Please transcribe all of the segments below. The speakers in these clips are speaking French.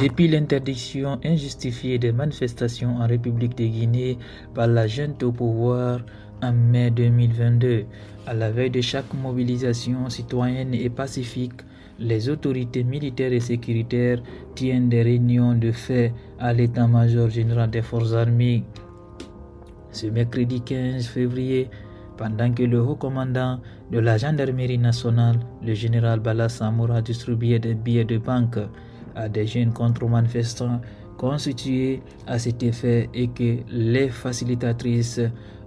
Depuis l'interdiction injustifiée des manifestations en République de Guinée par la junte au pouvoir en mai 2022, à la veille de chaque mobilisation citoyenne et pacifique, les autorités militaires et sécuritaires tiennent des réunions de fait à l'état-major général des forces armées. Ce mercredi 15 février, pendant que le haut commandant de la gendarmerie nationale, le général Bala Samoura, distribuait des billets de banque à des jeunes contre-manifestants constitués à cet effet et que les facilitatrices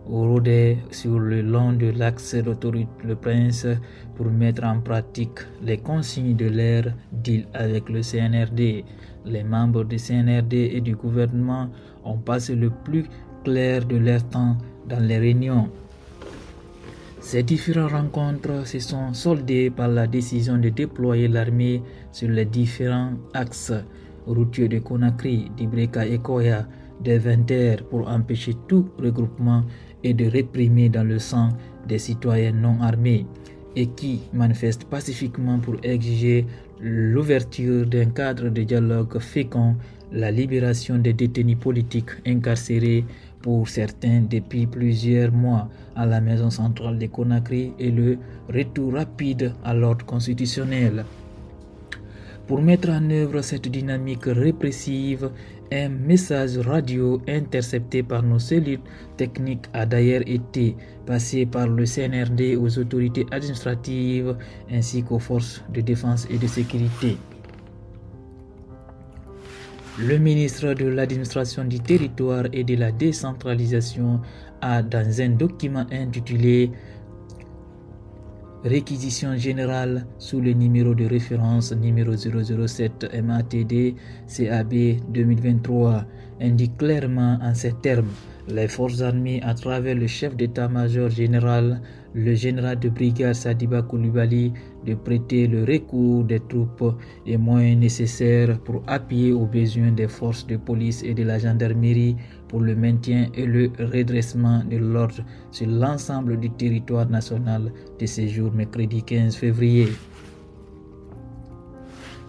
rôdaient sur le long de l'axe d'autorité Le Prince pour mettre en pratique les consignes de l'air deal avec le CNRD. Les membres du CNRD et du gouvernement ont passé le plus clair de leur temps dans les réunions. Ces différentes rencontres se sont soldées par la décision de déployer l'armée sur les différents axes routiers de Conakry, d'Ibreka et Koya, des Venter pour empêcher tout regroupement et de réprimer dans le sang des citoyens non armés et qui manifestent pacifiquement pour exiger l'ouverture d'un cadre de dialogue fécond, la libération des détenus politiques incarcérés pour certains depuis plusieurs mois à la maison centrale de Conakry et le retour rapide à l'ordre constitutionnel. Pour mettre en œuvre cette dynamique répressive, un message radio intercepté par nos cellules techniques a d'ailleurs été passé par le CNRD aux autorités administratives ainsi qu'aux forces de défense et de sécurité. Le ministre de l'administration du territoire et de la décentralisation a, dans un document intitulé Réquisition générale sous le numéro de référence numéro 007 MATD CAB 2023, indique clairement en ces termes. Les forces armées à travers le chef d'état-major général, le général de brigade Sadiba Koulibaly, de prêter le recours des troupes et moyens nécessaires pour appuyer aux besoins des forces de police et de la gendarmerie pour le maintien et le redressement de l'ordre sur l'ensemble du territoire national de ce jour mercredi 15 février.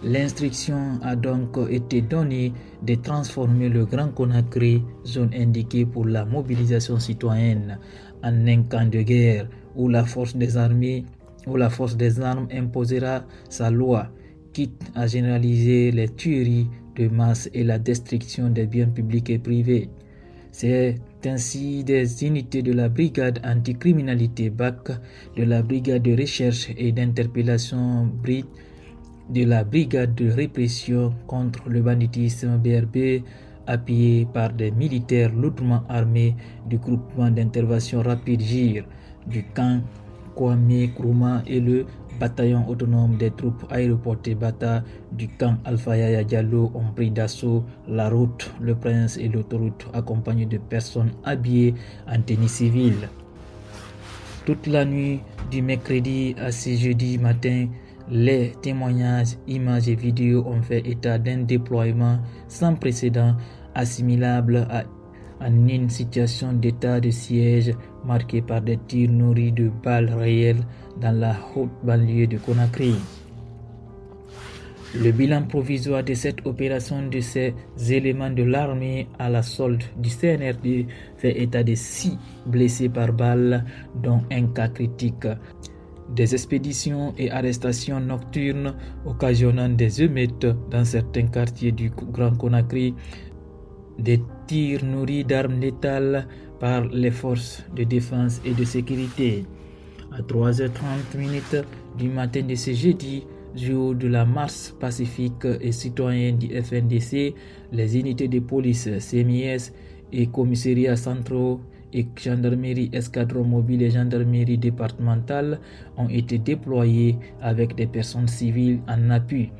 L'instruction a donc été donnée de transformer le Grand Conakry, zone indiquée pour la mobilisation citoyenne, en un camp de guerre où la force des armées la force des armes imposera sa loi, quitte à généraliser les tueries de masse et la destruction des biens publics et privés. C'est ainsi des unités de la brigade anticriminalité BAC, de la brigade de recherche et d'interpellation BRID, de la brigade de répression contre le banditisme BRB, appuyée par des militaires lourdement armés du groupement d'intervention rapide GIR, du camp Kwame Kruma et le bataillon autonome des troupes aéroportées Bata du camp Alpha Yaya Diallo ont pris d'assaut la route Le Prince et l'autoroute accompagnés de personnes habillées en tenue civile. Toute la nuit du mercredi à ce jeudi matin, les témoignages, images et vidéos ont fait état d'un déploiement sans précédent assimilable à une situation d'état de siège marquée par des tirs nourris de balles réelles dans la haute banlieue de Conakry. Le bilan provisoire de cette opération de ces éléments de l'armée à la solde du CNRD fait état de six blessés par balles, dont un cas critique. Des expéditions et arrestations nocturnes occasionnant des émeutes dans certains quartiers du Grand Conakry, des tirs nourris d'armes létales par les forces de défense et de sécurité. À 3h30 minutes du matin de ce jeudi, jour de la marche pacifique et citoyenne du FNDC, les unités de police, CMIS et commissariats centraux et gendarmerie escadron mobile et gendarmerie départementale ont été déployés avec des personnes civiles en appui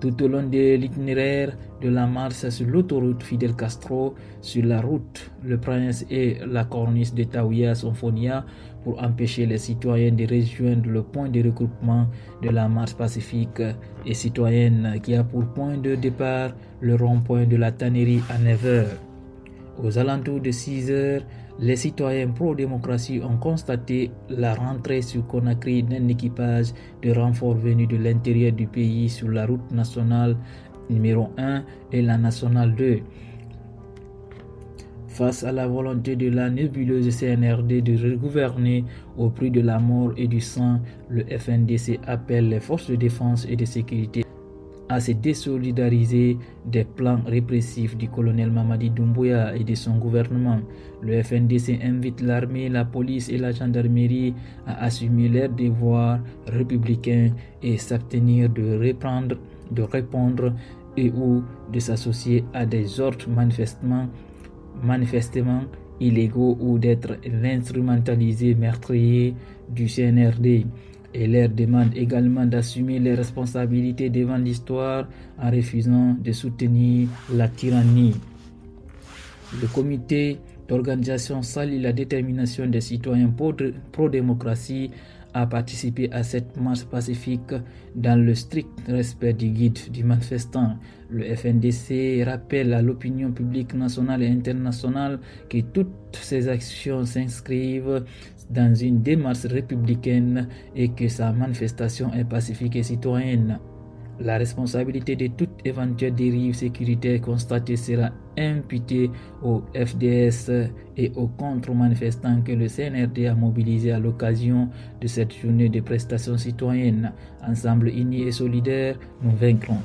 tout au long de l'itinéraire de la marche sur l'autoroute Fidel Castro, sur la route Le Prince et la corniche de Taouya Symphonia pour empêcher les citoyens de rejoindre le point de regroupement de la marche pacifique et citoyenne qui a pour point de départ le rond-point de la tannerie à 9h. Aux alentours de 6 h les citoyens pro-démocratie ont constaté la rentrée sur Conakry d'un équipage de renforts venus de l'intérieur du pays sur la route nationale numéro 1 et la nationale 2. Face à la volonté de la nébuleuse CNRD de gouverner au prix de la mort et du sang, le FNDC appelle les forces de défense et de sécurité à se désolidariser des plans répressifs du colonel Mamadi Doumbouya et de son gouvernement. Le FNDC invite l'armée, la police et la gendarmerie à assumer leurs devoirs républicains et s'abstenir de reprendre, de répondre et ou de s'associer à des ordres manifestement, manifestement illégaux ou d'être l'instrumentalisé meurtrier du CNRD et leur demande également d'assumer les responsabilités devant l'histoire en refusant de soutenir la tyrannie. Le comité d'organisation salue la détermination des citoyens pro-démocratie à participer à cette marche pacifique dans le strict respect du guide du manifestant. Le FNDC rappelle à l'opinion publique nationale et internationale que toutes ces actions s'inscrivent dans une démarche républicaine et que sa manifestation est pacifique et citoyenne. La responsabilité de toute éventuelle dérive sécuritaire constatée sera imputée au FDS et aux contre-manifestants que le CNRD a mobilisés à l'occasion de cette journée de prestations citoyennes. Ensemble unis et solidaires, nous vaincrons.